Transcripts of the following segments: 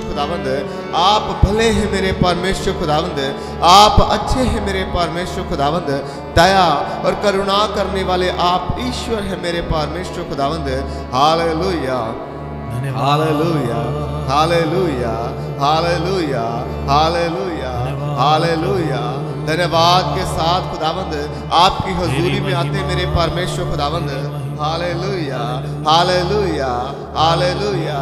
खुदावंद आप भले हैं मेरे परमेश्वर खुदावंद आप अच्छे हैं मेरे परमेश्वर खुदावंद दया और करुणा करने वाले आप ईश्वर हैं मेरे परमेश्वर खुदावंद। हालेलुया। Hallelujah. Hallelujah. Hallelujah. Hallelujah. Hallelujah. धन्यवाद के साथ खुदावंद आपकी हजूरी में आते मेरे परमेश्वर खुदावंद। हालेलुया हालेलुया हालेलुया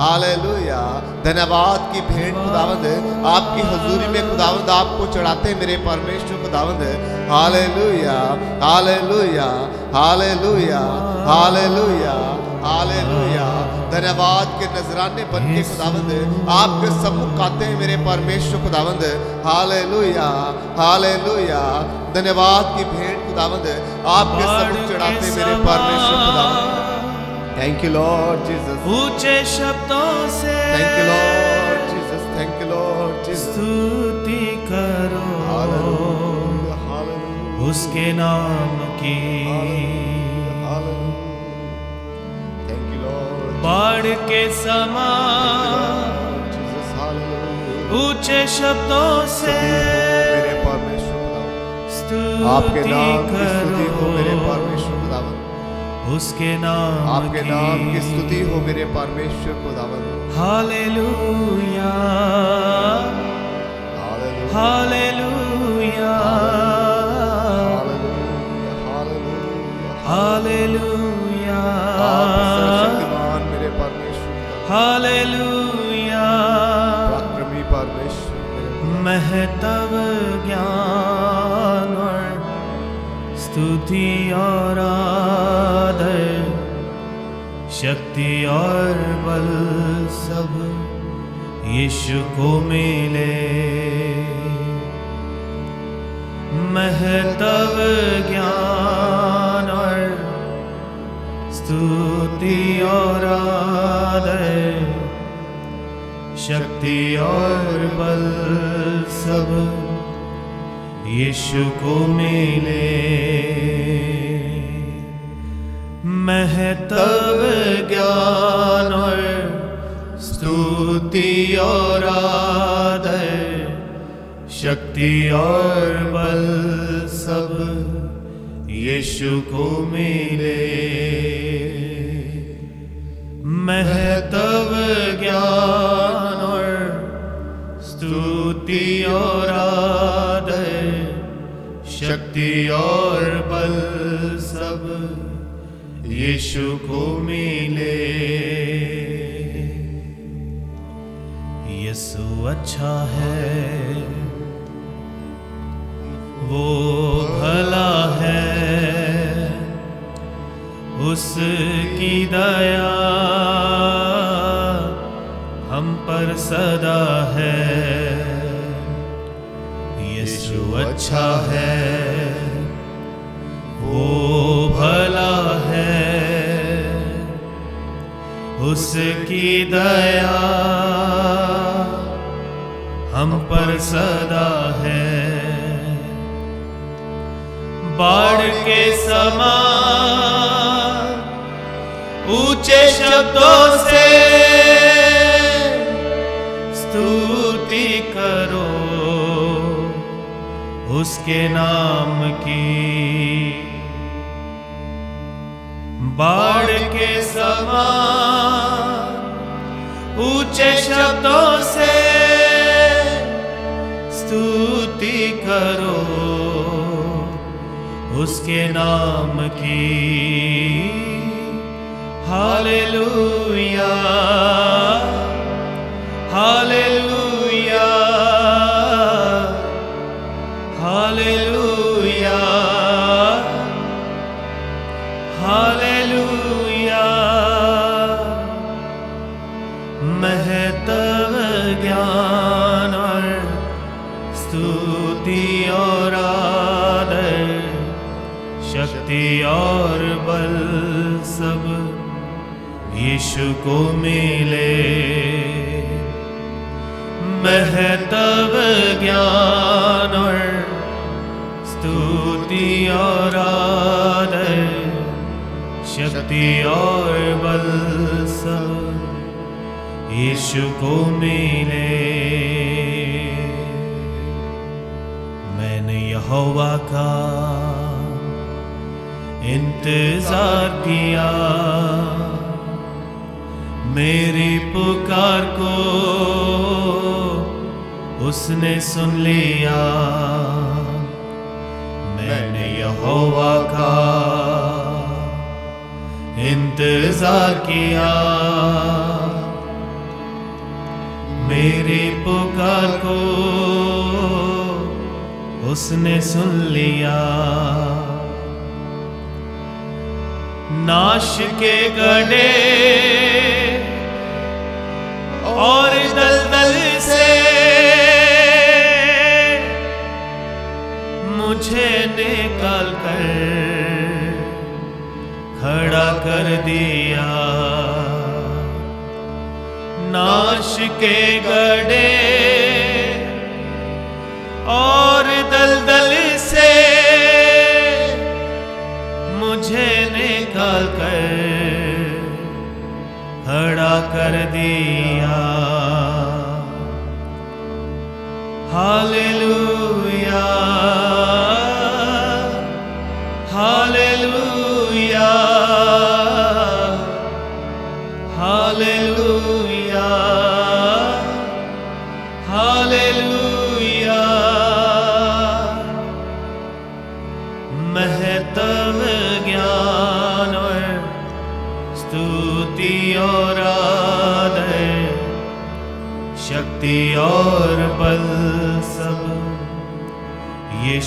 हालेलुया धन्यवाद की भेंट खुदावंद। आपकी हजूरी में खुदावंद आपको चढ़ाते मेरे परमेश्वर खुदावंद। हालेलुया हालेलुया हालेलुया हालेलुया हालेलुया धन्यवाद के नजराने बन के खुदावंद। आपके सम्मुख आते हैं मेरे परमेश्वर खुदावंद। हालेलुया हालेलुया धन्यवाद की भेंट खुदावंद आपके सम्मुख चढ़ाते मेरे परमेश्वर खुदावंद थैंक यू लॉर्ड जीसस ऊँचे शब्दों से thank you Lord Jesus thank you Lord Jesus स्तुति करो। हालेलुया हालेलुया उसके नाम की। थैंक यू लॉर्ड बाढ़ के समान ऊँचे शब्दों से आपके नाम की स्तुति हो मेरे परमेश्वर खुदावन। उसके नाम आपके नाम की स्तुति हो मेरे परमेश्वर खुदावन। हालेलुया। हालेलुया। हालेलुया। मेरे परमेश्वर हालेलुया। पराक्रमी परमेश्वर महतव ज्ञान। और स्तुति और आदर, शक्ति और बल सब यीशु को मिले। महतव, ज्ञान और स्तुति और आदर, शक्ति और बल सब यीशु को मिले। महतव ज्ञान और स्तुति और आदर, शक्ति और बल सब यीशु को मिले। महतव ज्ञान और स्तुति और आदर शक्ति और बल सब यीशु को मिले। यीशु अच्छा है, वो भला है, उसकी दया हम पर सदा है। यीशु अच्छा है, वो भला है। उसकी दया हम पर सदा है। बाढ़ के समान ऊँचे शब्दों से उसके नाम की। बाढ़ के समान ऊँचे शब्दों से स्तुति करो उसके नाम की। हालेलुया। हालेलुया।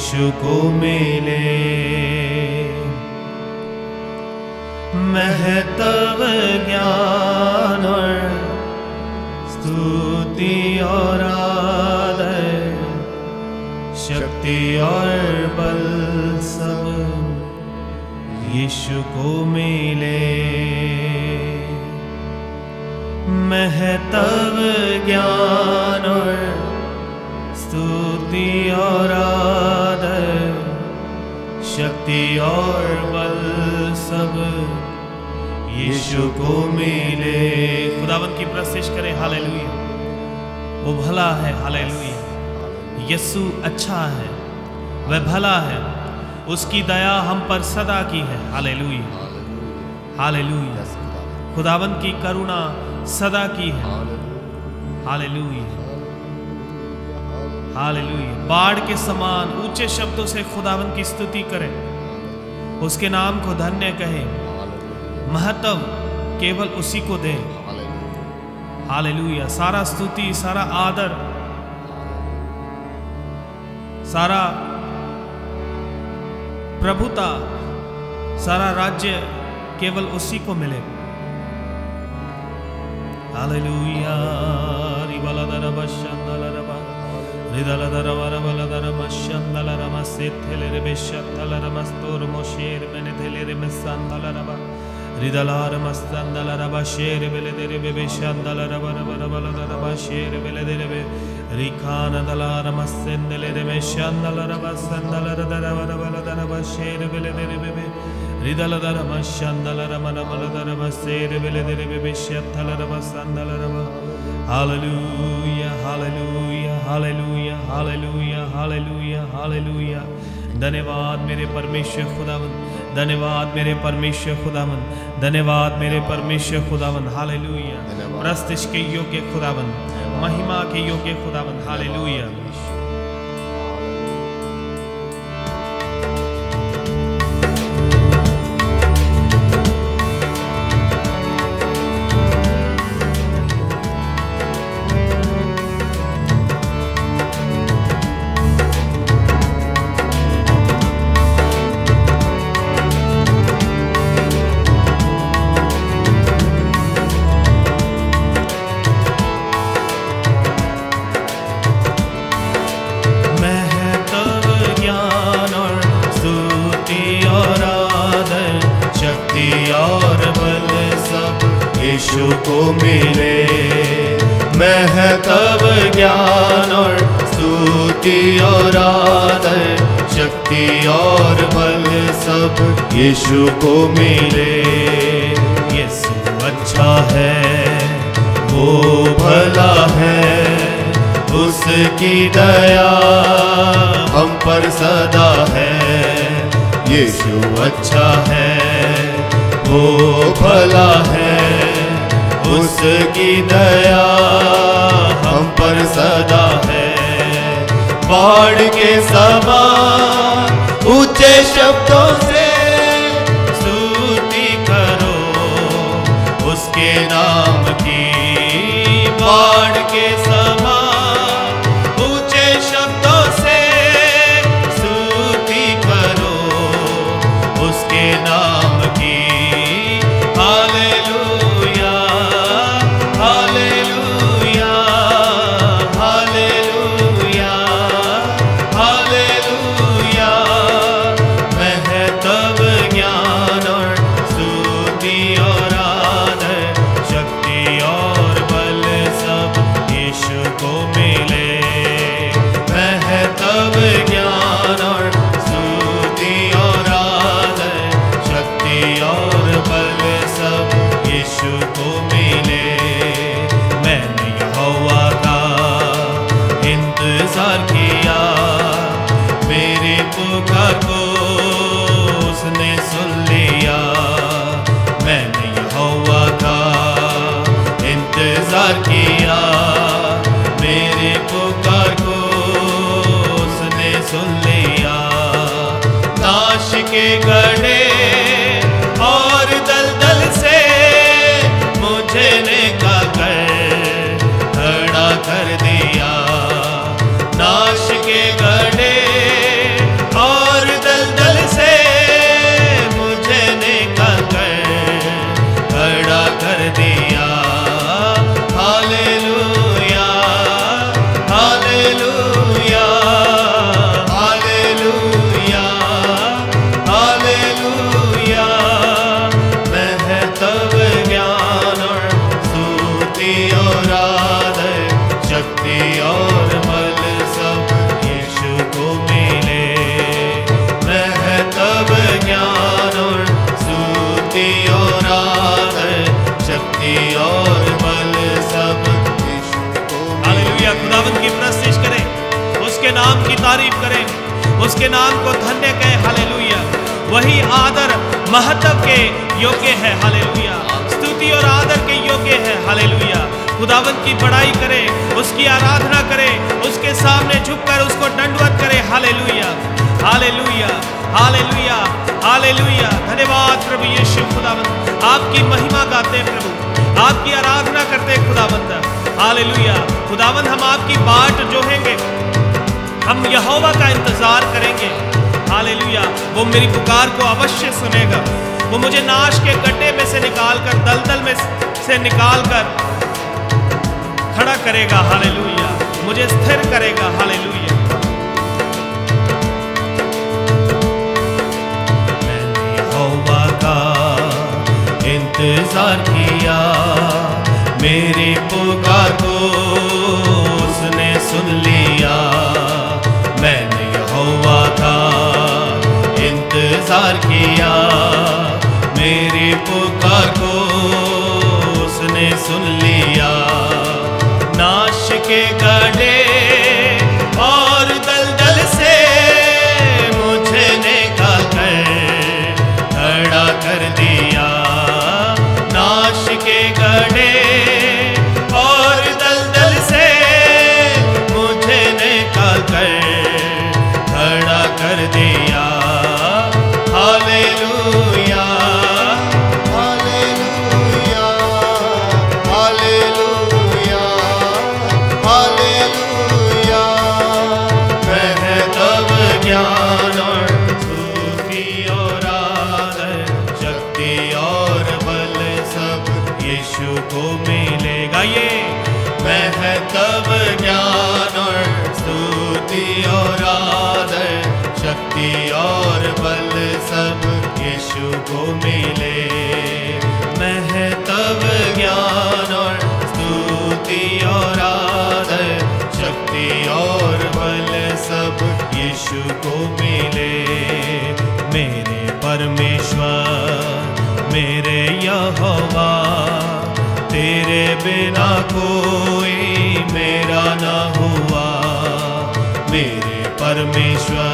यीशु को मिले। महत्व, ज्ञान और स्तुति और आदर, शक्ति और बल सब यीशु को मिले। महत्व, ज्ञान और स्तुति और आदर शक्ति और बल सब यीशु को मिले। खुदावन की प्रशिश करें, हालेलुया। वो भला है, हालेलुया। यस्सु अच्छा है, वह भला है। उसकी दया हम पर सदा की है, हालेलुया। हालेलुया। खुदावन की करुणा सदा की है। हालेलुया। हालेलुया। बाढ़ के समान ऊँचे शब्दों से खुदावन की स्तुति करें। उसके नाम को धन्य कहें। महत्व केवल उसी को दें। हालेलुया। सारा स्तुति, सारा आदर, सारा प्रभुता, सारा राज्य केवल उसी को मिले। हालेलुया। शंदलरब रिदलदरवरबलदरम Ridalaramastrandalaraba şeri belederebe beşandalarabarabarabalaraba şeri belederebe Rikana dalaramastendelerebe şandalaraba sandalaradarabarabaladaraba şeri belederebe Ridaladarama şandalaramaramaladaraba seyri belederebe beşyatalaramastrandalaraba Hallelujah, hallelujah. Hallelujah hallelujah hallelujah hallelujah धन्यवाद मेरे परमेश्वर खुदावन धन्यवाद मेरे परमेश्वर खुदावन धन्यवाद मेरे परमेश्वर खुदावन हालेलुया प्रस्तिष के योग्य खुदावन महिमा के योग्य खुदावन हालेलुया को मिले। यीशु अच्छा है, वो भला है, उसकी दया हम पर सदा है। ये यीशु अच्छा है, वो भला है, उसकी दया हम पर सदा है। बाढ़ के समान ऊँचे शब्दों से बाढ़ के समान उसके नाम को धन्य कहे, हालेलुया। वही आदर महत्व के योग्य है, हालेलुया। स्तुति और आदर के योग्य है, हालेलुया। खुदावंत की बड़ाई करें, उसकी आराधना करें, उसके सामने झुककर उसको दंडवत करें, हालेलुया। Hallelujah hallelujah hallelujah. धन्यवाद प्रभु यीशु, खुदावंत। आपकी महिमा गाते हैं प्रभु, आपकी आराधना करते हैं खुदावंत। हालेलुया। खुदावंत, हम आपकी बाट जोहेंगे। हम यहोवा का इंतज़ार करेंगे। हालेलुया। वो मेरी पुकार को अवश्य सुनेगा। वो मुझे नाश के गड्ढे में से निकाल कर दलदल में से निकाल कर खड़ा करेगा। हालेलुया। मुझे स्थिर करेगा। का इंतज़ार किया। मेरी पुकार को उसने सुन लिया। इंतज़ार किया। मेरी पुकार को उसने सुन लिया। नाश के गढ़े बिना कोई मेरा ना हुआ। मेरे परमेश्वर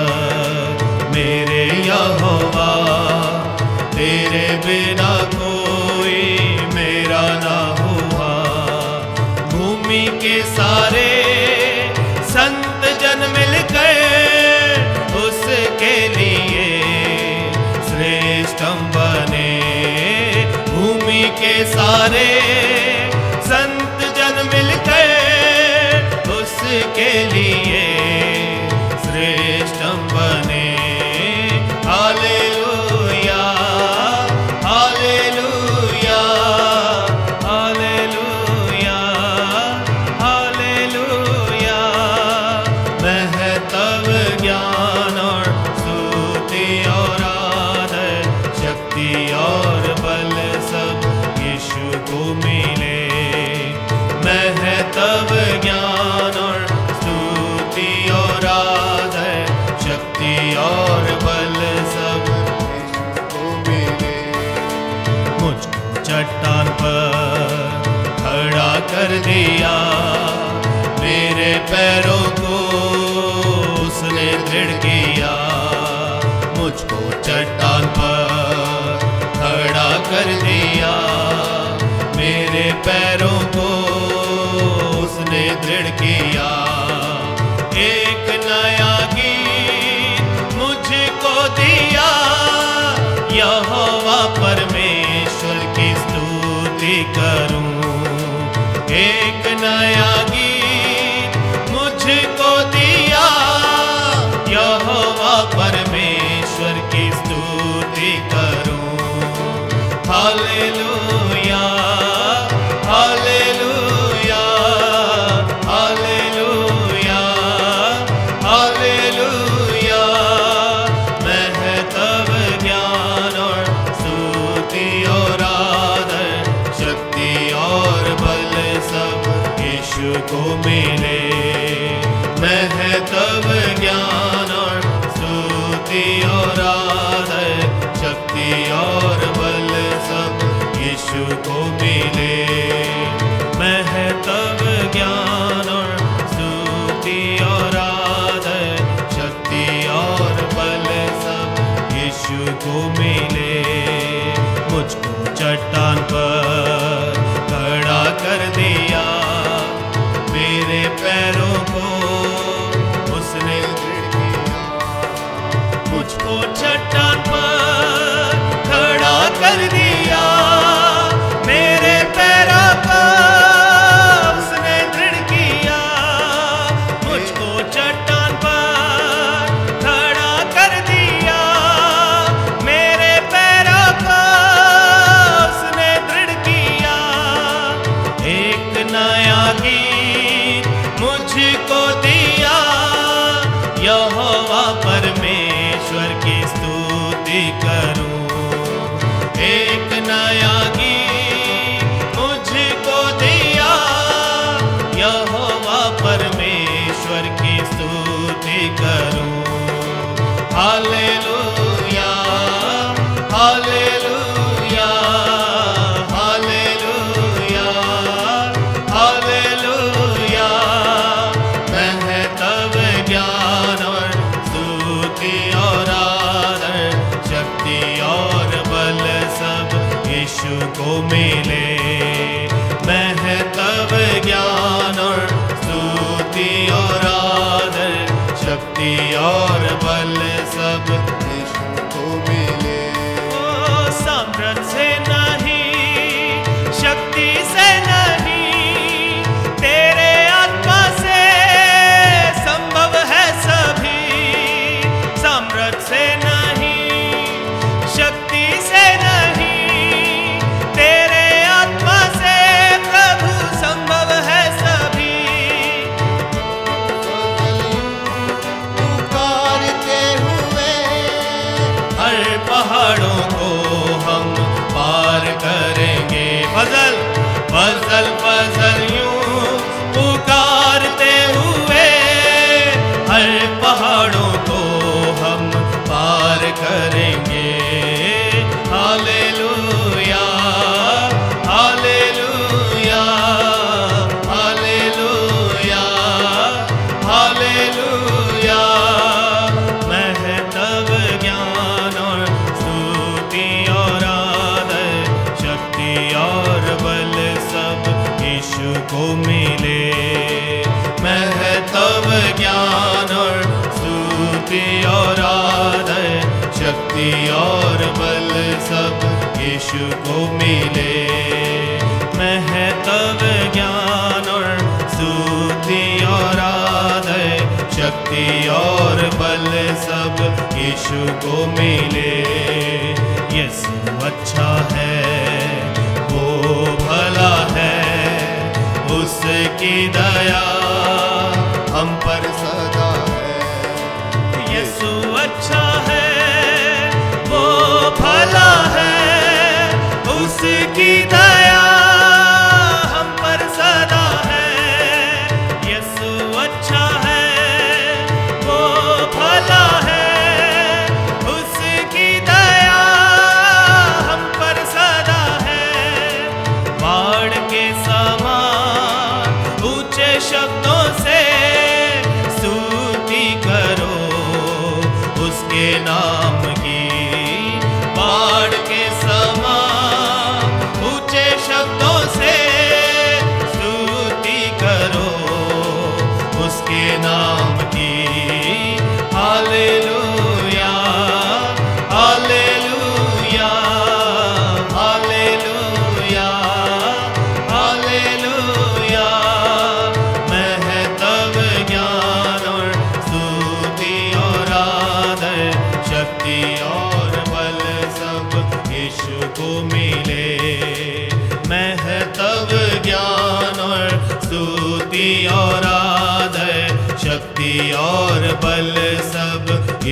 तो को मिले महतव ज्ञान और स्तुति और आदर, शक्ति और बल सब यीशु को मिले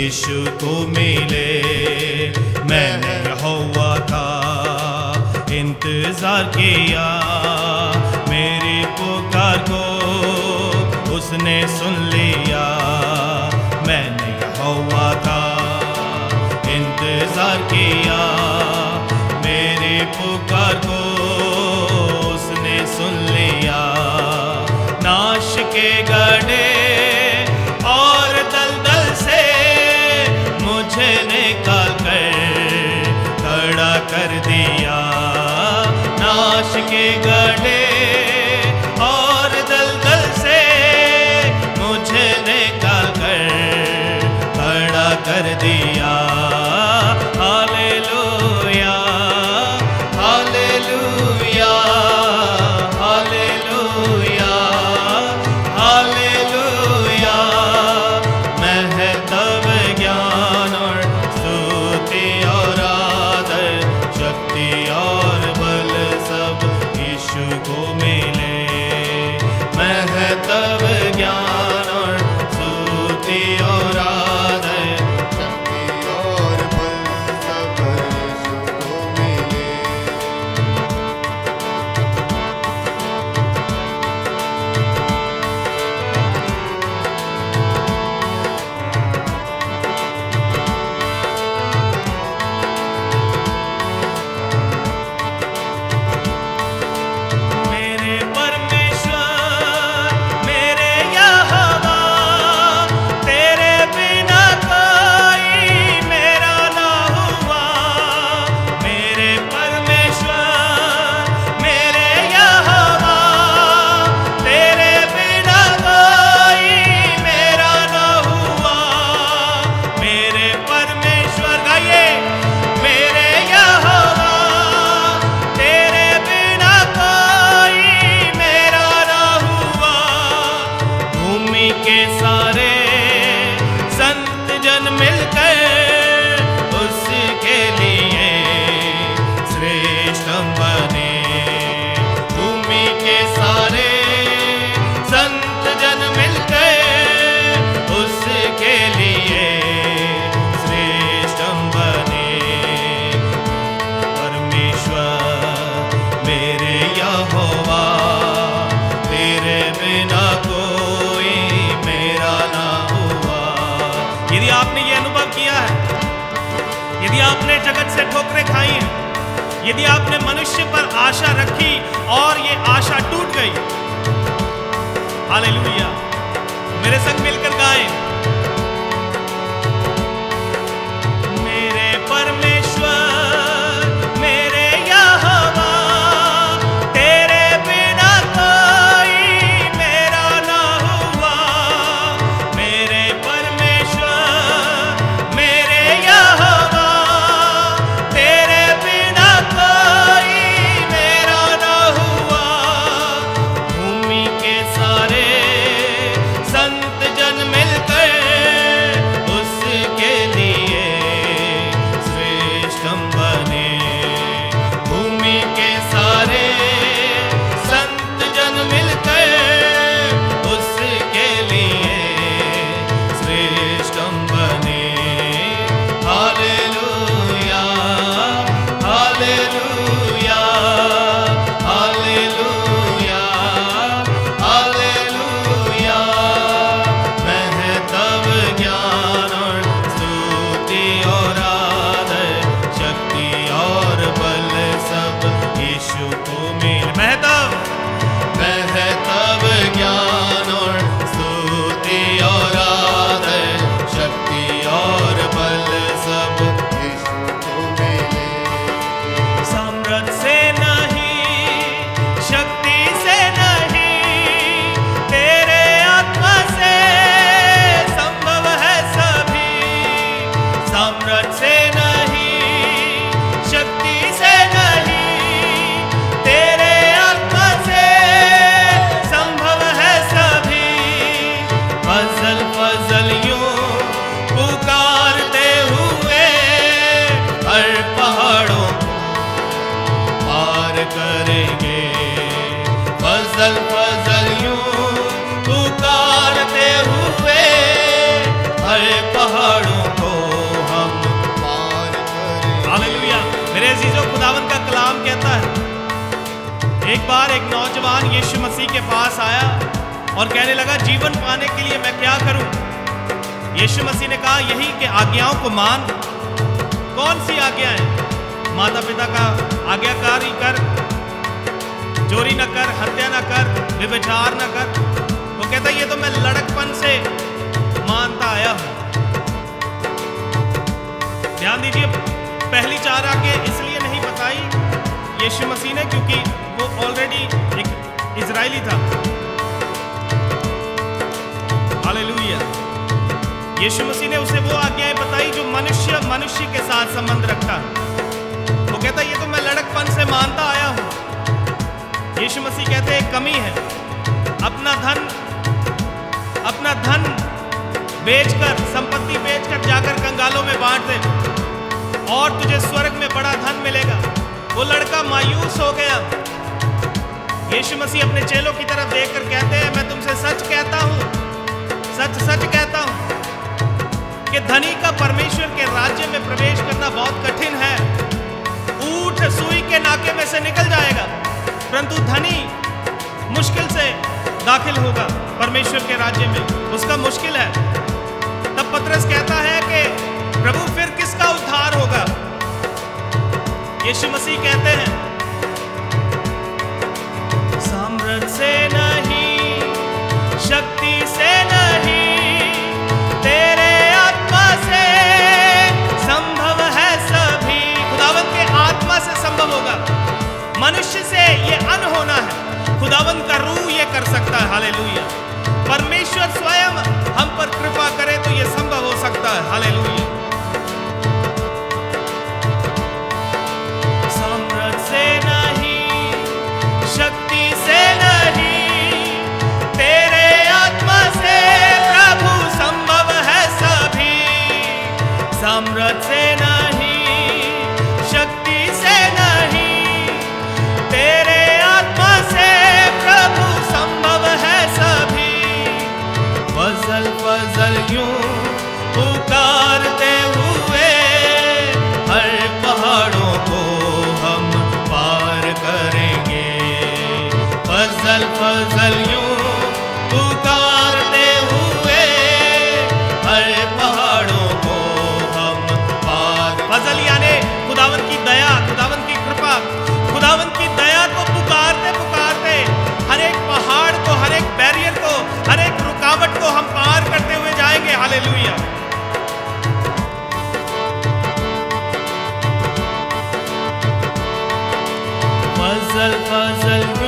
यीशु को मिले, मैंने हुआ का इंतज़ार किया। मेरी पुकार को उसने सुन लिया, मैंने हुआ का इंतज़ार किया। मेरी पुकार को उसने सुन लिया, नाश के गढ़ Omega. बार एक नौजवान यीशु मसीह के पास आया और कहने लगा, जीवन पाने के लिए मैं क्या करूँ? यीशु मसीह ने कहा, यही कि आज्ञाओं को मान। कौन सी आज्ञा है माता पिता का आज्ञाकारी कर, चोरी न कर, हत्या न कर विचार न कर। वो कहता, ये तो मैं लड़कपन से मानता आया हूँ। ध्यान दीजिए, पहली चार आज्ञा इसलिए नहीं बताई यीशु मसीह ने क्योंकि वो ऑलरेडी एक इजरायली था। हालेलुया यीशु मसीह ने उसे वो आज्ञाएँ बताई जो मनुष्य मनुष्य के साथ संबंध रखता है। वो कहता ये तो मैं लड़कपन से मानता आया हूँ। यीशु मसीह कहते एक कमी है। अपना धन अपना धन बेचकर, संपत्ति बेचकर जाकर कंगालों में बांट दे और तुझे स्वर्ग में बड़ा धन मिलेगा। वो लड़का मायूस हो गया। यीशु मसीह अपने चेलों की तरफ़ देखकर कहते हैं, मैं तुमसे सच कहता हूँ, सच सच कहता हूँ कि धनी का परमेश्वर के राज्य में प्रवेश करना बहुत कठिन है। ऊठ सुई के नाके में से निकल जाएगा, परंतु धनी मुश्किल से दाखिल होगा परमेश्वर के राज्य में। उसका मुश्किल है। तब पत्रस कहता है कि, प्रभु, फिर किसका उद्धार होगा? यीशु मसीह कहते हैं साम्राज्य से नहीं, शक्ति से नहीं, तेरे आत्मा से संभव है सभी। खुदावन के आत्मा से संभव होगा। मनुष्य से ये अन होना है। खुदावन का रूह ये कर सकता है। हालेलुया। परमेश्वर स्वयं हम पर कृपा करे तो ये संभव हो सकता है। हालेलुया। साम्राज्य से एक बैरियर को, हर एक रुकावट को हम पार करते हुए जाएँगे। हाले फजल फजल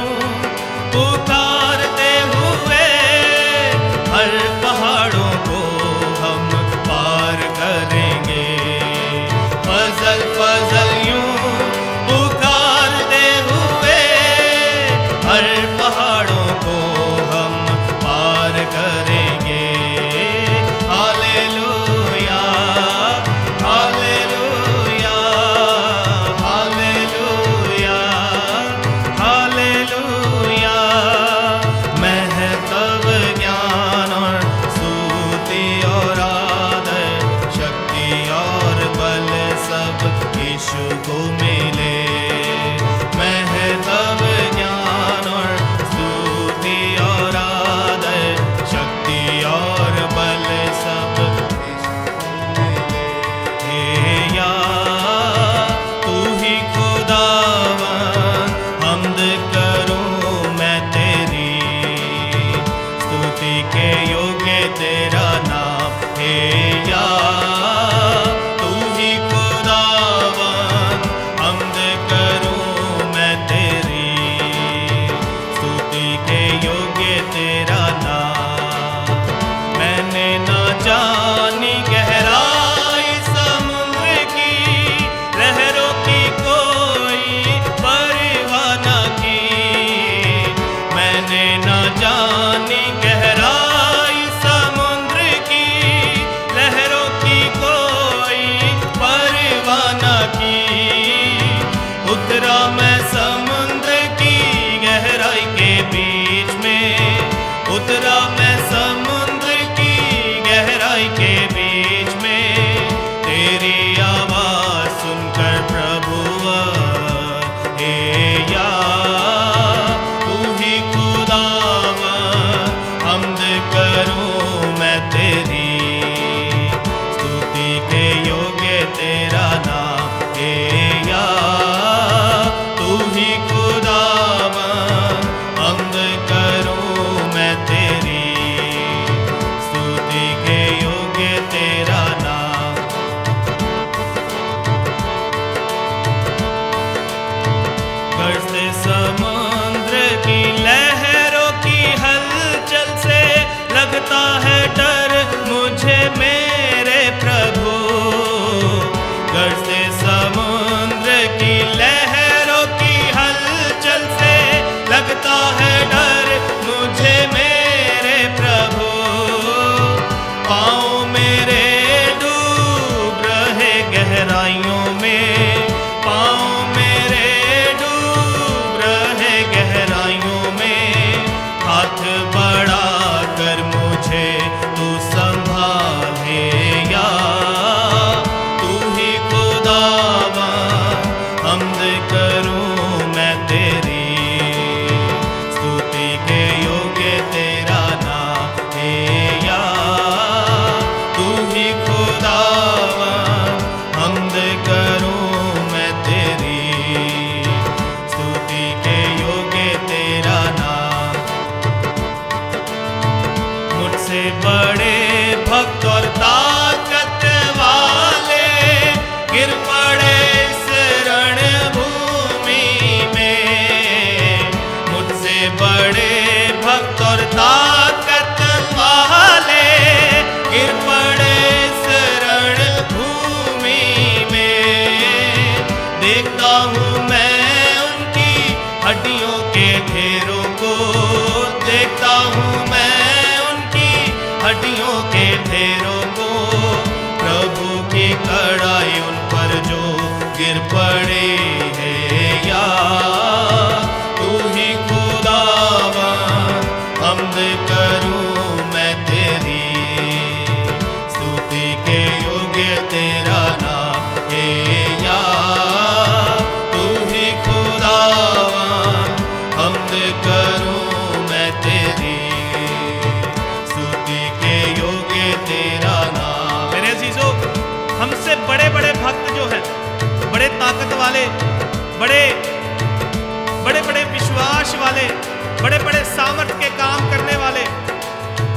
के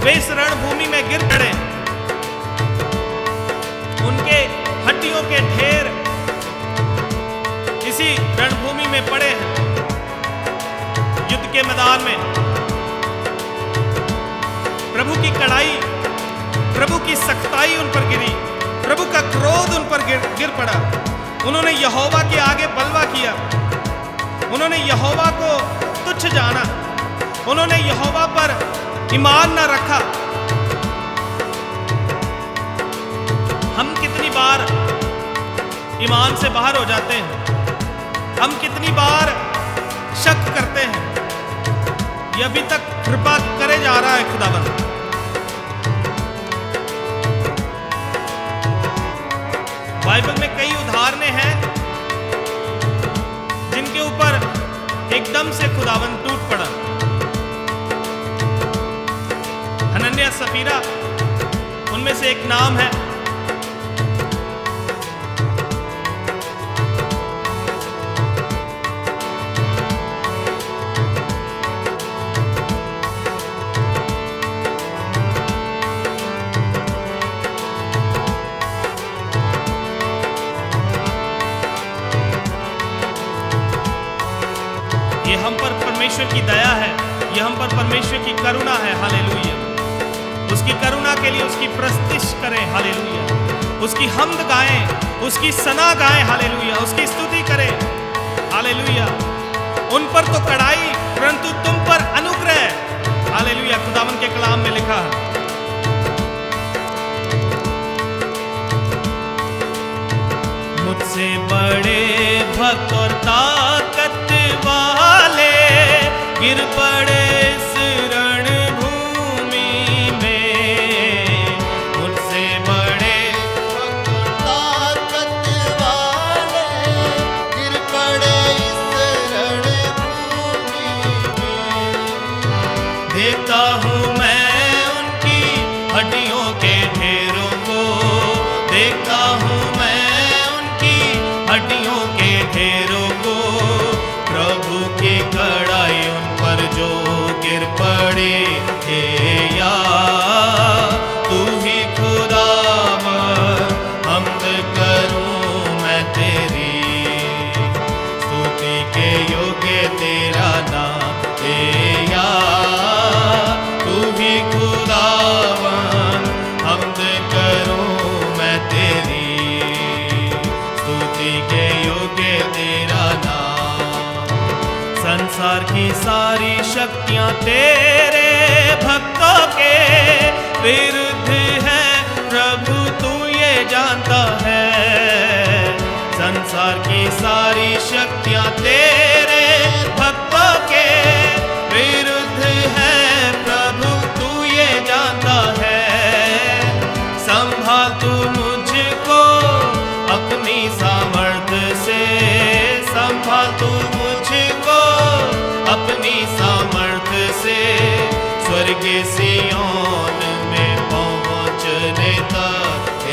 वे इस रणभूमि में गिर पड़े। उनके हड्डियों के ढेर इसी रणभूमि में पड़े हैं। युद्ध के मैदान में। प्रभु की कड़ाई प्रभु की सख्ताई उन पर गिरी। प्रभु का क्रोध उन पर गिर, गिर पड़ा। उन्होंने यहोवा के आगे बलवा किया। उन्होंने यहोवा को तुच्छ जाना। उन्होंने यहोवा पर ईमान ना रखा। हम कितनी बार ईमान से बाहर हो जाते हैं? हम कितनी बार शक करते हैं? ये अभी तक कृपा करे जा रहा है खुदावन बाइबल में कई उदाहरणें हैं, जिनके ऊपर एकदम से खुदावन टूट पड़ा। सफीरा, उनमें से एक नाम है। ये हम पर परमेश्वर की दया है यह हम पर परमेश्वर की करुणा है। हालेलुया। उसकी करुणा के लिए उसकी प्रस्तिश करें, हालेलुया। उसकी हमद गाएँ, उसकी सना गाएँ, हालेलुया। उसकी स्तुति करें, हालेलुया। उन पर तो कड़ाई, परंतु तुम पर अनुग्रह। हालेलुया, खुदावन के कलाम में लिखा है। मुझसे बड़े भक्त और ताकत वाले गिर पड़े तेरे भक्तों के विरुद्ध है। प्रभु, तू ये जानता है। संसार की सारी शक्तियाँ तेरे स्वर्ग सियोन में पहुँचने तक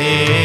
हे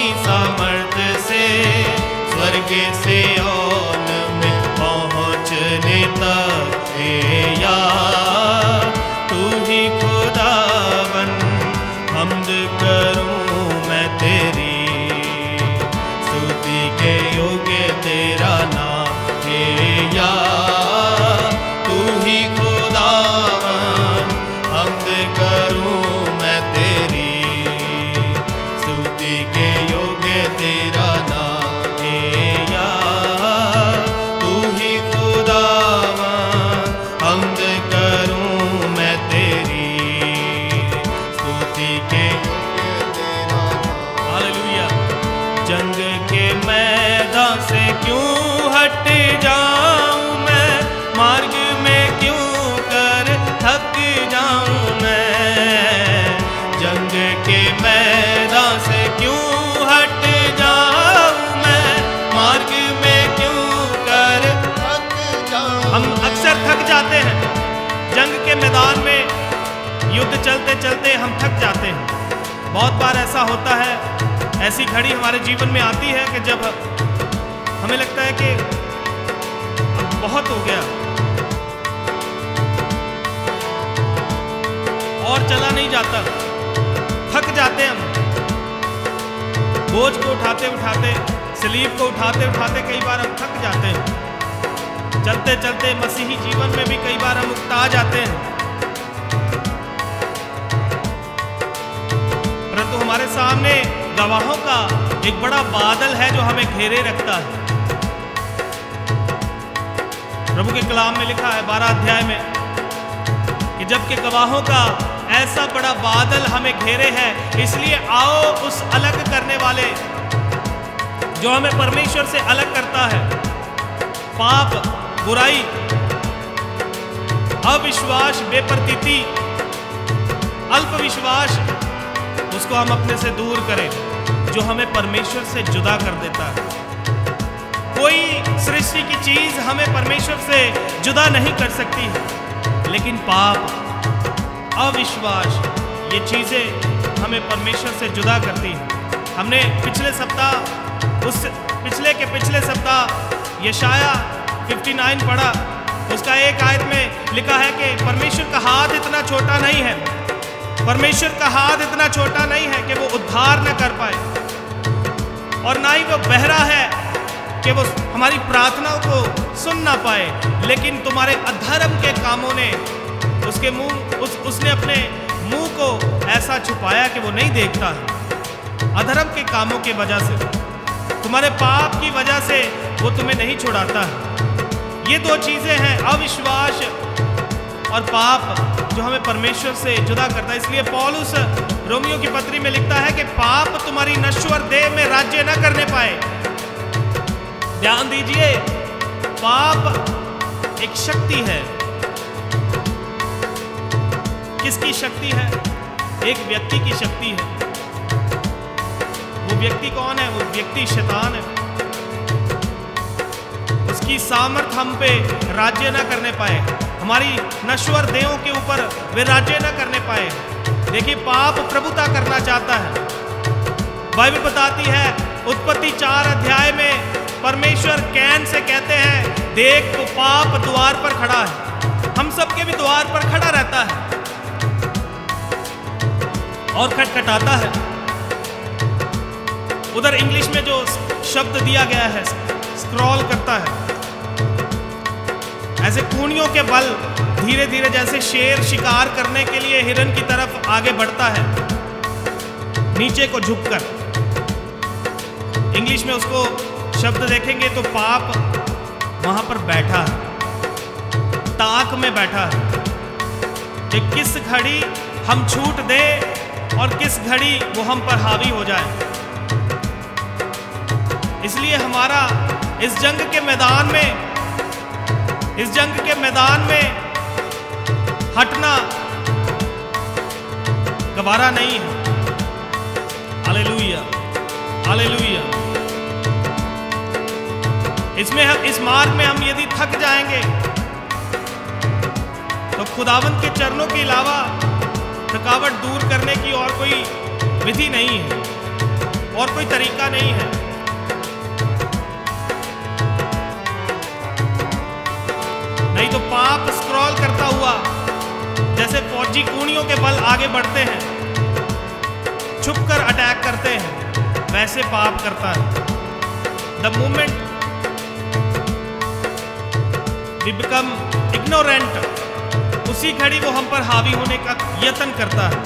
अपनी सामर्थ्य से स्वर्ग से ओन में पहुँचने तक हे के मैदान से क्यों हट जाऊँ मैं? मार्ग में क्यों कर थक हम अक्सर थक जाते हैं। जंग के मैदान में युद्ध चलते चलते हम थक जाते हैं। बहुत बार ऐसा होता है, ऐसी घड़ी हमारे जीवन में आती है कि जब हमें लगता है कि बहुत हो गया। और चला नहीं जाता। थक जाते हम। बोझ को उठाते उठाते स्लीप को उठाते उठाते कई बार हम थक जाते हैं। चलते चलते मसीही जीवन में भी कई बार हम उकता जाते हैं। परंतु हमारे सामने गवाहों का एक बड़ा बादल है जो हमें घेरे रखता है। प्रभु के कलाम में लिखा है बारह अध्याय में कि जबकि गवाहों का ऐसा बड़ा बादल हमें घेरे है, इसलिए आओ उस अलग करने वाले जो हमें परमेश्वर से अलग करता है। पाप, बुराई, अविश्वास, बेप्रतीति, अल्पविश्वास, उसको हम अपने से दूर करें, जो हमें परमेश्वर से जुदा कर देता है। कोई सृष्टि की चीज़ हमें परमेश्वर से जुदा नहीं कर सकती है, लेकिन पाप अविश्वास, ये चीज़ें हमें परमेश्वर से जुदा करती हैं। हमने पिछले सप्ताह, उस पिछले के पिछले सप्ताह, यशाया 59 पढ़ा। उसका एक आयत में लिखा है कि परमेश्वर का हाथ इतना छोटा नहीं है। परमेश्वर का हाथ इतना छोटा नहीं है कि वो उद्धार न कर पाए। और ना ही वो बहरा है कि वो हमारी प्रार्थनाओं को सुन ना पाए, लेकिन तुम्हारे अधर्म के कामों ने उसके मुँह, उस, उसने अपने मुँह को ऐसा छुपाया कि वो नहीं देखता है। अधर्म के कामों की वजह से, तुम्हारे पाप की वजह से वो तुम्हें नहीं छुड़ाता है। ये दो चीज़ें हैं, अविश्वास और पाप, जो हमें परमेश्वर से जुदा करता है। इसलिए पौलुस रोमियो की पत्री में लिखता है कि पाप तुम्हारी नश्वर देह में राज्य न करने पाए। ध्यान दीजिए, पाप एक शक्ति है। किसकी शक्ति है? एक व्यक्ति की शक्ति है। वो व्यक्ति कौन है? वो व्यक्ति शैतान है। उसकी सामर्थ हम पे राज्य न करने पाए। हमारी नश्वर देहों के ऊपर वे राज्य न करने पाए। देखिए, पाप प्रभुता करना चाहता है। बाइबल बताती है, उत्पत्ति चार अध्याय में परमेश्वर कैन से कहते हैं, देख तो पाप द्वार पर खड़ा है। हम सबके भी द्वार पर खड़ा रहता है। और खटखटाता है। उधर इंग्लिश में जो शब्द दिया गया है स्क्रॉल करता है। ऐसे कूणियों के बल धीरे धीरे जैसे शेर शिकार करने के लिए हिरन की तरफ़ आगे बढ़ता है। नीचे को झुककर। इंग्लिश में उसको शब्द देखेंगे तो पाप वहाँ पर बैठा है। ताक में बैठा है। कि किस घड़ी हम छूट दे और किस घड़ी वो हम पर हावी हो जाए। इसलिए हमारा इस जंग के मैदान में, इस जंग के मैदान में हटना गवारा नहीं है। हालेलुया हालेलुया। इसमें हम, इस मार्ग में हम यदि थक जाएँगे तो खुदावंत के चरणों के अलावा थकावट दूर करने की और कोई विधि नहीं है। और कोई तरीका नहीं है। नहीं तो पाप स्क्रॉल करता हुआ, जैसे फौजी कूणियों के बल आगे बढ़ते हैं, छुपकर अटैक करते हैं, वैसे पाप करता है। The moment we become ignorant उसी घड़ी वो हम पर हावी होने का यत्न करता है।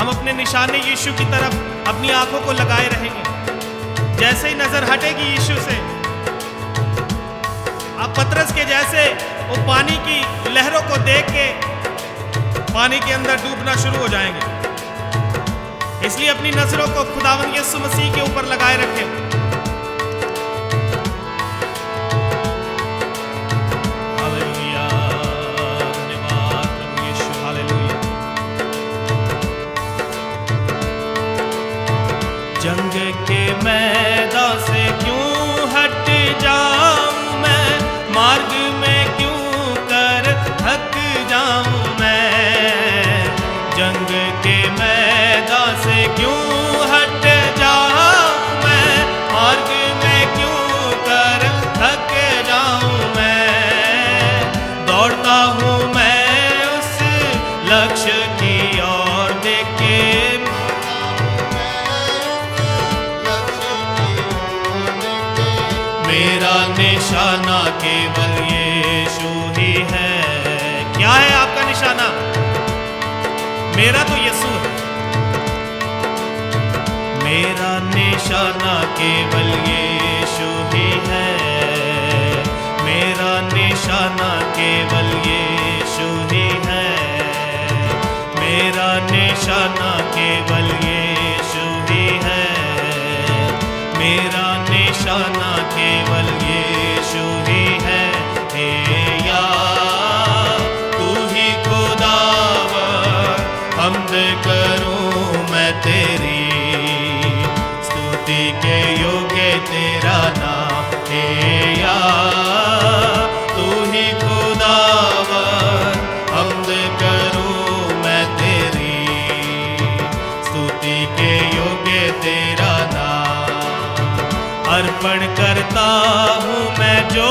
हम अपने निशाने यीशु की तरफ़ अपनी आँखों को लगाए रहेंगे। जैसे ही नज़र हटेगी यीशु से, आप पतरस के जैसे वो पानी की लहरों को देख के पानी के अंदर डूबना शुरू हो जाएँगे। इसलिए अपनी नज़रों को खुदावन यीशु मसीह के ऊपर लगाए रखें। के मैदान से क्यों हट जाऊँ? मेरा तो यीशु है। मेरा निशाना केवल यीशु ही है। मेरा निशाना केवल खुदावर हमद मैं तेरी। स्तुति के योग्य तेरा नाम। अर्पण करता हूँ मैं जो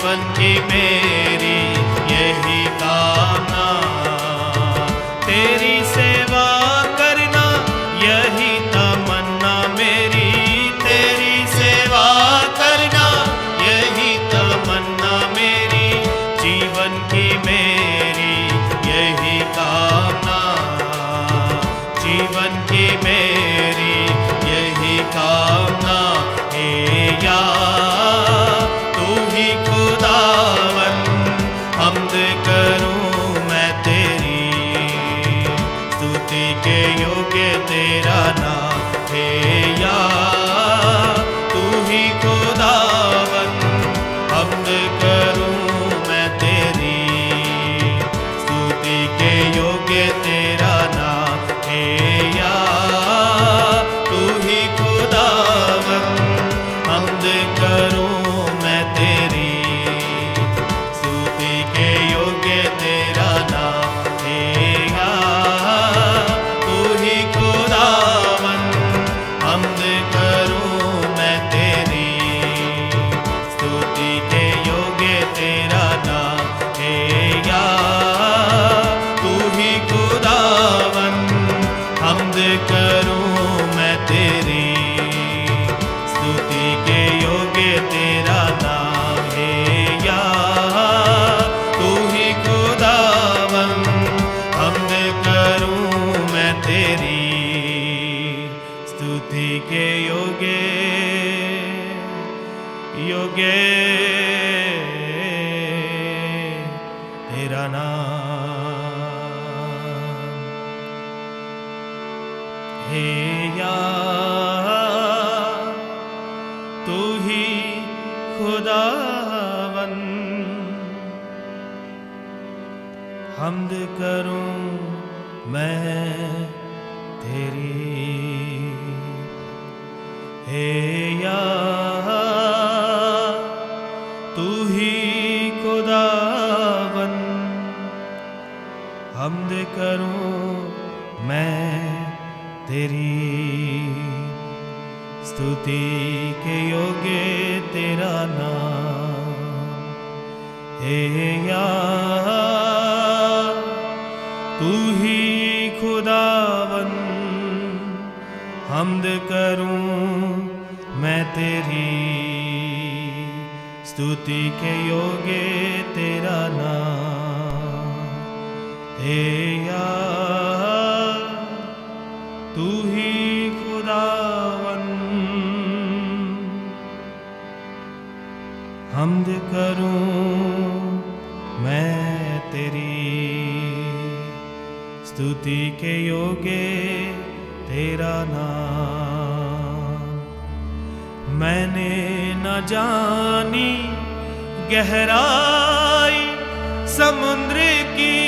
जीवन की हमद स्तुति के योग्य तेरा नाम। हे या तू ही खुदावन, हमद करूँ मैं तेरी। स्तुति के योग्य तेरा नाम। हे हमद करूँ मैं तेरी स्तुति के योगे तेरा नाम। मैंने न जानी गहराई समुद्र की,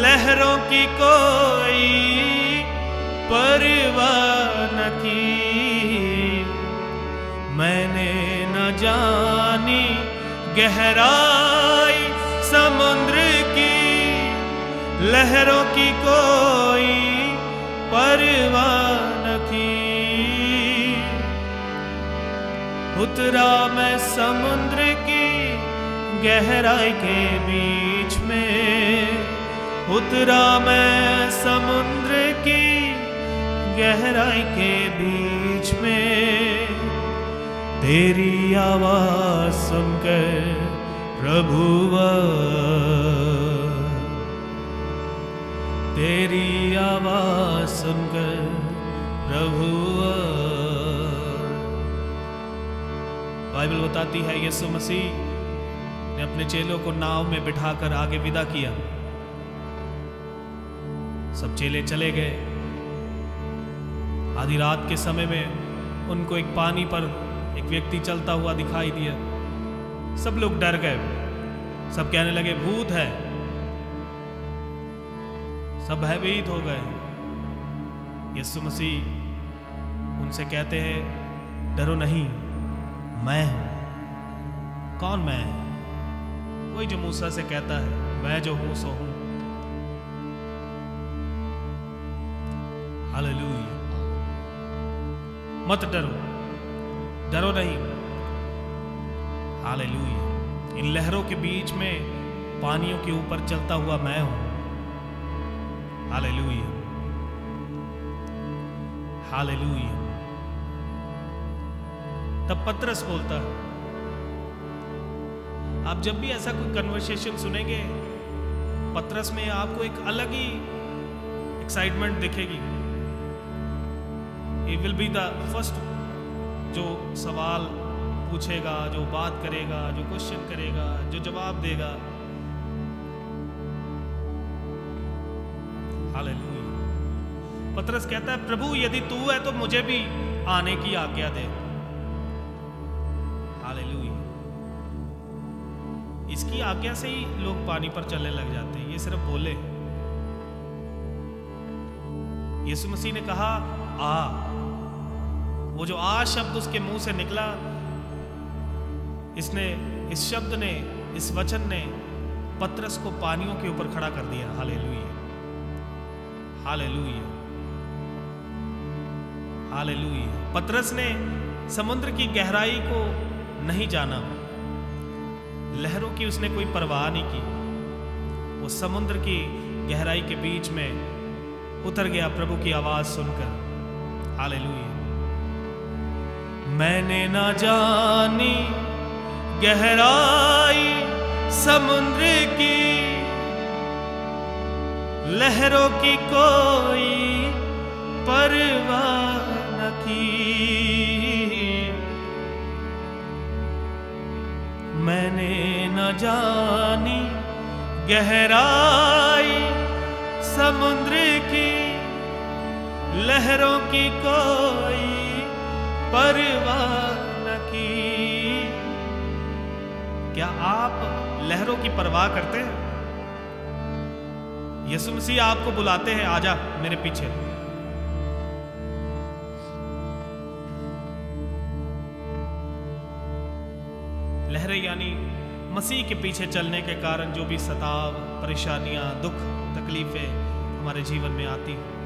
लहरों की कोई परवाह न की। मैंने जानी, गहराई समुद्र की, लहरों की कोई परवाह न की उतरा मैं समुद्र की गहराई के बीच में। उतरा मैं समुद्र की गहराई के बीच में। तेरी आवाज़ सुनकर प्रभुवा तेरी आवाज़ सुनकर प्रभुवा बाइबल बताती है यीशु मसीह ने अपने चेलों को नाव में बिठाकर आगे विदा किया। सब चेले चले गए। आधी रात के समय में उनको एक पानी पर एक व्यक्ति चलता हुआ दिखाई दिया। सब लोग डर गए। सब कहने लगे, भूत है। सब भयभीत हो गए। यीशु मसीह उनसे कहते हैं, डरो नहीं, मैं हूँ। कौन मैं? है वही जो मूसा से कहता है, मैं जो हूँ, सो हूँ। हालेलुया। मत डरो। डरो नहीं। हालेलुया। इन लहरों के बीच में पानियों के ऊपर चलता हुआ मैं हूँ। हालेलुया। हालेलुया। तब पत्रस बोलता है आप जब भी ऐसा कोई कन्वर्सेशन सुनेंगे, पत्रस में आपको एक अलग ही एक्साइटमेंट दिखेगी। He will be the first जो सवाल पूछेगा, जो बात करेगा, जो क्वेश्चन करेगा, जो जवाब देगा। पत्रस कहता है, प्रभु, यदि तू है तो मुझे भी आने की आज्ञा दे। इसकी आज्ञा से ही लोग पानी पर चलने लग जाते हैं। ये सिर्फ़ बोले। यीशु मसीह ने कहा, आ वो जो आ शब्द उसके मुँह से निकला, इसने, इस शब्द ने, इस वचन ने पत्रस को पानियों के ऊपर खड़ा कर दिया। हालेलुया। हालेलुया। हालेलुया। पत्रस ने समुद्र की गहराई को नहीं जाना। लहरों की उसने कोई परवाह नहीं की। वो समुद्र की गहराई के बीच में उतर गया प्रभु की आवाज़ सुनकर। हालेलुया। मैंने ना जानी, गहराई समुद्र की, लहरों की कोई परवाह न की। मैंने न जानी, गहराई समुद्र की, लहरों की कोई परवाह न की। क्या आप लहरों की परवाह करते हैं? यीशु मसीह आपको बुलाते हैं, आजा मेरे पीछे। लहरें यानी मसीह के पीछे चलने के कारण जो भी सताव, परेशानियाँ, दुख, तकलीफें हमारे जीवन में आती हैं।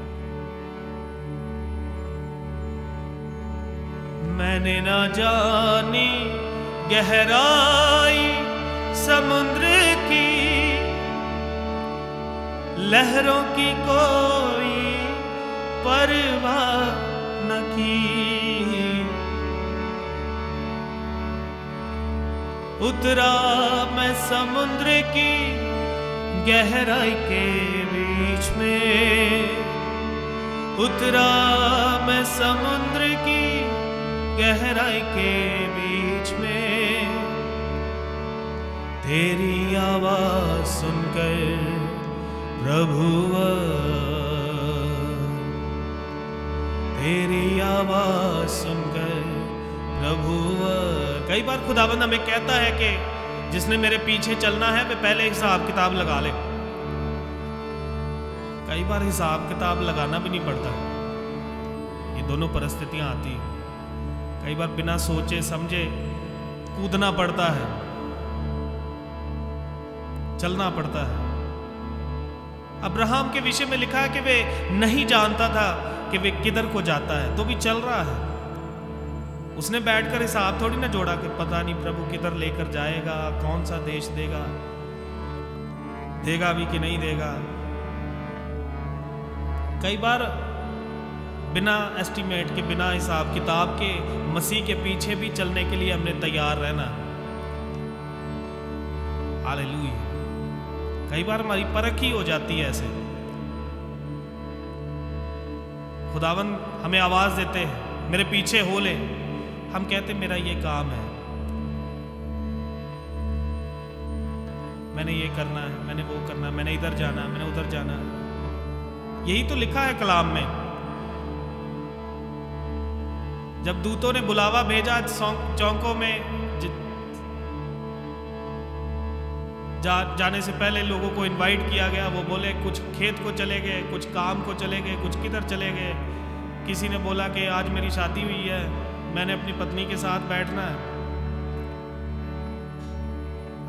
मैंने ना जानी, गहराई समुद्र की, लहरों की कोई परवाह न की। उतरा मैं समुद्र की गहराई के बीच में। उतरा मैं समुद्र की गहराई के बीच में तेरी आवाज़ सुनकर प्रभुआ तेरी आवाज़ सुनकर प्रभुआ कई बार खुदाबंद हमें कहता है कि जिसने मेरे पीछे चलना है वे पहले हिसाब किताब लगा ले। कई बार हिसाब किताब लगाना भी नहीं पड़ता। ये दोनों परिस्थितियाँ आती हैं। कई बार बिना सोचे, समझे कूदना पड़ता है। चलना पड़ता है। अब्राहम के विषय में लिखा है कि वे नहीं जानता था कि वे किधर को जाता है तो भी चल रहा है। उसने बैठकर हिसाब थोड़ी ना जोड़ा कि पता नहीं प्रभु किधर लेकर जाएगा, कौन सा देश देगा देगा भी कि नहीं देगा। कई बार बिना एस्टिमेट के, बिना हिसाब किताब के, मसीह के पीछे भी चलने के लिए हमने तैयार रहना हालेलुया कई बार हमारी परख ही हो जाती है ऐसे। खुदावन हमें आवाज़ देते हैं, मेरे पीछे हो ले। हम कहते मेरा ये काम है। मैंने ये करना है, मैंने वो करना है, मैंने इधर जाना है, मैंने उधर जाना है। यही तो लिखा है कलाम में। जब दूतों ने बुलावा भेजा चौंकों में जा, जाने से पहले लोगों को इनवाइट किया गया। वो बोले कुछ खेत को चले गए कुछ काम को चले गए कुछ किधर चले गए? किसी ने बोला कि आज मेरी शादी हुई है मैंने अपनी पत्नी के साथ बैठना है।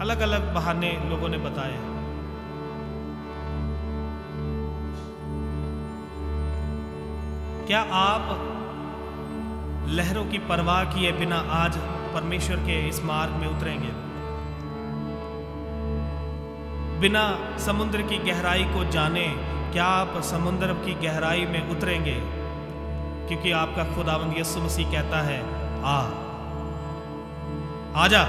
अलग अलग बहाने लोगों ने बताए। क्या आप लहरों की परवाह किए बिना आज परमेश्वर के इस मार्ग में उतरेंगे। बिना समुद्र की गहराई को जाने, क्या आप समुद्र की गहराई में उतरेंगे? क्योंकि आपका खुदावंद यीशु मसीह कहता है, आ, आजा।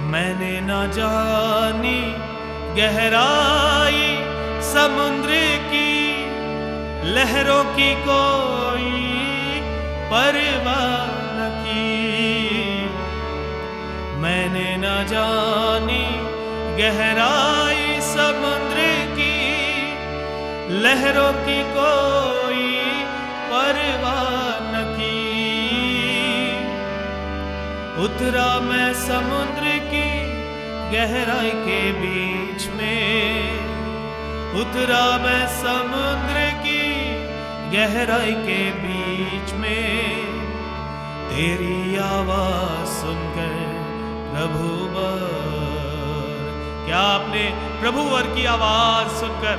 मैंने ना जानी गहराई समुद्र की लहरों की कोई परवाह न की। मैंने न जानी गहराई समुद्र की। लहरों की कोई परवाह न की। उतरा मैं समुद्र की गहराई के बीच में। उतरा मैं समुद्र गहराई के बीच में तेरी आवाज़ सुनकर, प्रभु क्या आपने प्रभु वर की आवाज़ सुनकर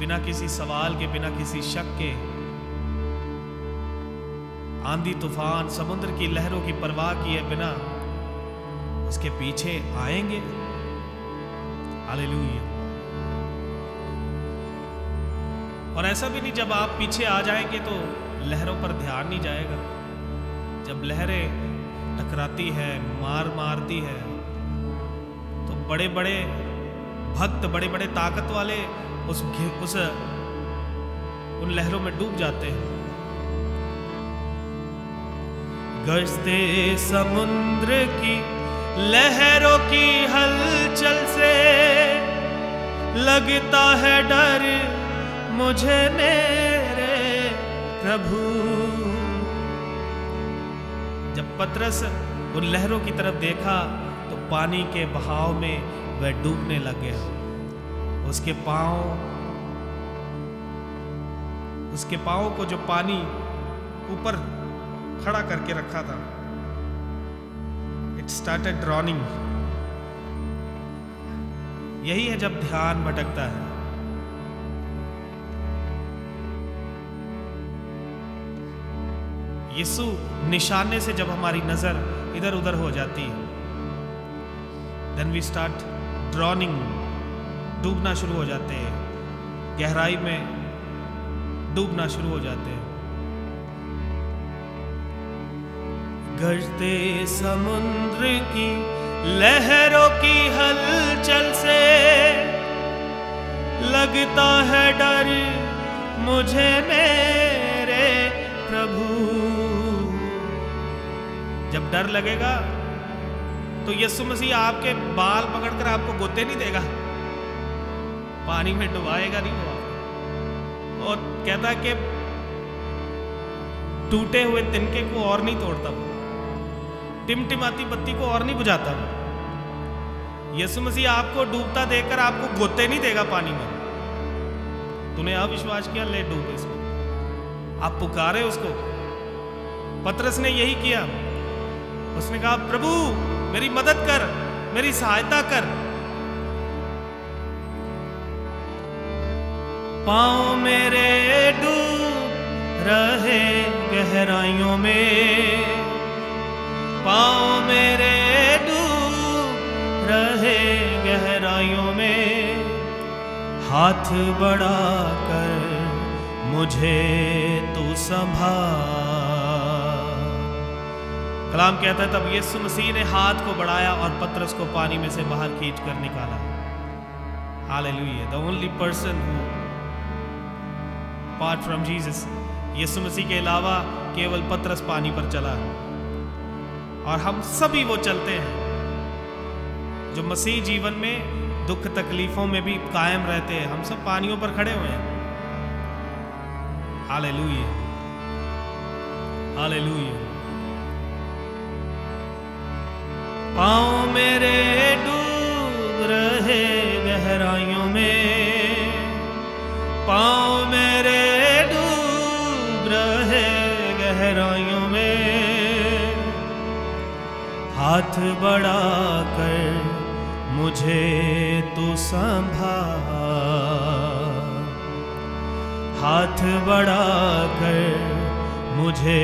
बिना किसी सवाल के, बिना किसी शक के आंधी, तूफ़ान, समुद्र की लहरों की परवाह किए बिना उसके पीछे आएँगे? हालेलुया। और ऐसा भी नहीं, जब आप पीछे आ जाएँगे तो लहरों पर ध्यान नहीं जाएगा। जब लहरें टकराती है, मार मारती है तो बड़े बड़े भक्त बड़े बड़े ताकत वाले उस उस, उन लहरों में डूब जाते हैं। गरजते समुद्र की लहरों की हलचल से लगता है डर मुझे मेरे प्रभु। जब पतरस उन लहरों की तरफ़ देखा तो पानी के बहाव में वह डूबने लग गया। उसके पाँव उसके पाँव को जो पानी ऊपर खड़ा करके रखा था इट स्टार्टेड ड्रॉनिंग यही है जब ध्यान भटकता है। यीशु निशाने से जब हमारी नज़र इधर उधर हो जाती है देन वी स्टार्ट ड्रॉनिंग डूबना शुरू हो जाते हैं। गहराई में डूबना शुरू हो जाते हैं। गरजते समुद्र की लहरों की हलचल से लगता है डर मुझे मेरे प्रभु। डर लगेगा। तो यीशु मसीह आपके बाल पकड़कर आपको गोते नहीं देगा। पानी में डुबाएगा नहीं आपको। और कहता कि टूटे हुए तिनके को और नहीं तोड़ता टिमटिमाती बत्ती को और नहीं बुझाता यीशु मसीह आपको डूबता देखकर आपको गोते नहीं देगा पानी में। तूने अविश्वास किया, ले डूब इसमें आप पुकारे उसको। पतरस ने यही किया। उसने कहा, प्रभु, मेरी मदद कर, मेरी सहायता कर। पाँव मेरे डूब रहे गहराइयों में। पाँव मेरे डूब रहे गहराइयों में। हाथ बढ़ा कर, मुझे तू संभाल। कलाम कहता है, तब यीशु मसीह ने हाथ को बढ़ाया और पतरस को पानी में से बाहर खींच कर निकाला। Hallelujah. The only person who apart from Jesus यीशु मसीह के अलावा केवल पतरस पानी पर चला। और हम सभी वो चलते हैं, जो मसीह जीवन में दुख तकलीफों में भी कायम रहते हैं। हम सब पानियों पर खड़े हुए हैं। हालेलुया। हालेलुया। पाँव मेरे डूब रहे गहराइयों में। पाँव मेरे डूब रहे गहराइयों में। हाथ बढ़ा कर मुझे तो संभाल। हाथ बढ़ा कर मुझे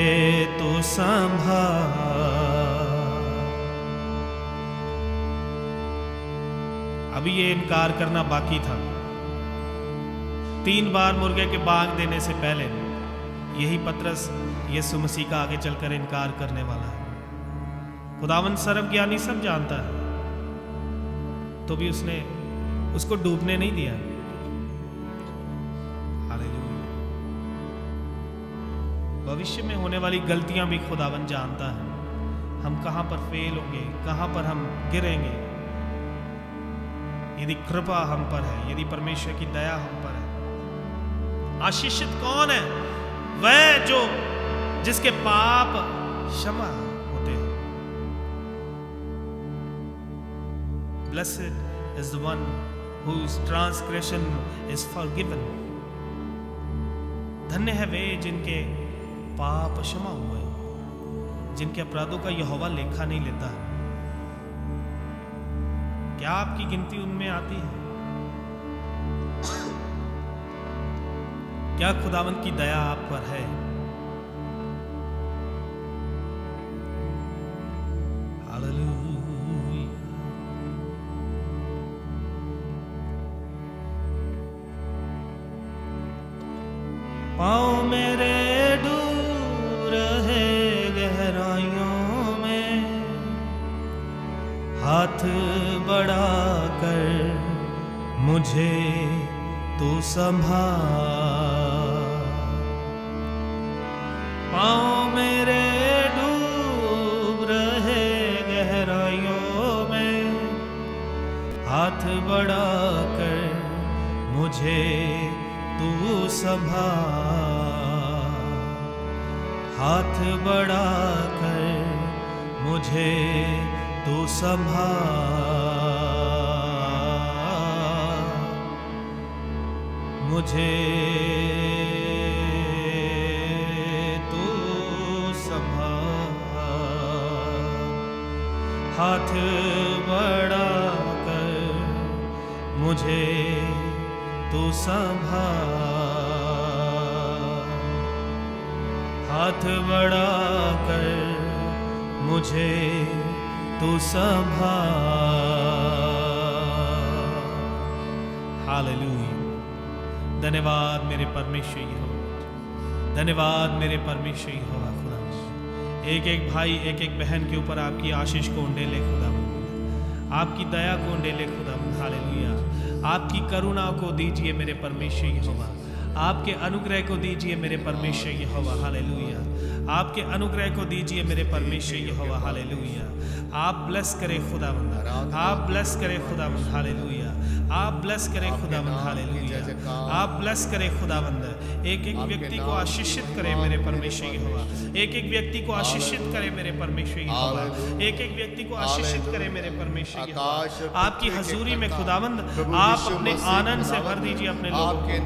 तो संभाल। अभी ये इनकार करना बाकी था। तीन बार मुर्गे के बाग देने से पहले, यही पत्रस यीशु मसीह का आगे चलकर इनकार करने वाला है। खुदावन सर्वज्ञानी सब जानता है। तो भी उसने उसको डूबने नहीं दिया। भविष्य में होने वाली गलतियाँ भी खुदावन जानता है। हम कहाँ पर फेल होंगे, कहाँ पर हम गिरेंगे यदि कृपा हम पर है, यदि परमेश्वर की दया हम पर है। आशीषित कौन है? वह जो, जिसके पाप क्षमा होते हैं। Blessed is one whose transgression is forgiven धन्य है वे जिनके पाप क्षमा हुए, जिनके अपराधों का यहोवा लेखा नहीं लेता। है क्या आपकी गिनती उनमें आती है? क्या खुदावन की दया आप पर है? मुझे तू संभाल। पाँव मेरे डूब रहे गहराइयों में। हाथ बढ़ा कर मुझे तू संभाल। हाथ बढ़ा कर मुझे तू संभाल। मुझे तू संभाल। हाथ बड़ा कर मुझे तू संभा हाथ बड़ा कर मुझे तू संभाल। धन्यवाद मेरे परमेश्वर यहोवा। धन्यवाद मेरे परमेश्वर यहोवा, खुदा। एक एक भाई एक एक बहन के ऊपर आपकी आशीष को उंडेले खुदा। आपकी दया को उंडेले खुदा। हालेलुया। आपकी करुणा को दीजिए मेरे परमेश्वर यहोवा। आपके अनुग्रह को दीजिए मेरे परमेश्वर यहोवा। हालेलुया। आपके अनुग्रह को दीजिए मेरे परमेश्वर यहोवा। हालेलुया। आप ब्लेस करें खुदावंद आप ब्लेस करें खुदावंद हालेलुया। आप ब्लेस करें खुदावंद हालेलुया आप ब्लेस करें खुदा बंद एक एक व्यक्ति को आशीषित करें मेरे परमेश्वर की हवा एक एक व्यक्ति को आशीषित करें मेरे परमेश्वर की हवा एक एक व्यक्ति को आशीषित करें मेरे परमेश्वर की हवा आपकी हजूरी में खुदावंद आप अपने आनंद से भर दीजिए अपने लोगों